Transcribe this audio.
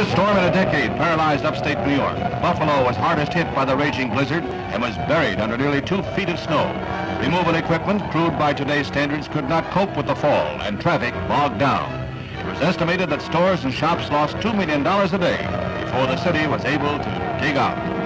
worst storm in a decade paralyzed upstate New York. Buffalo was hardest hit by the raging blizzard and was buried under nearly two feet of snow. Removal equipment, crude by today's standards, could not cope with the fall, and traffic bogged down. It was estimated that stores and shops lost $2 million a day before the city was able to dig out.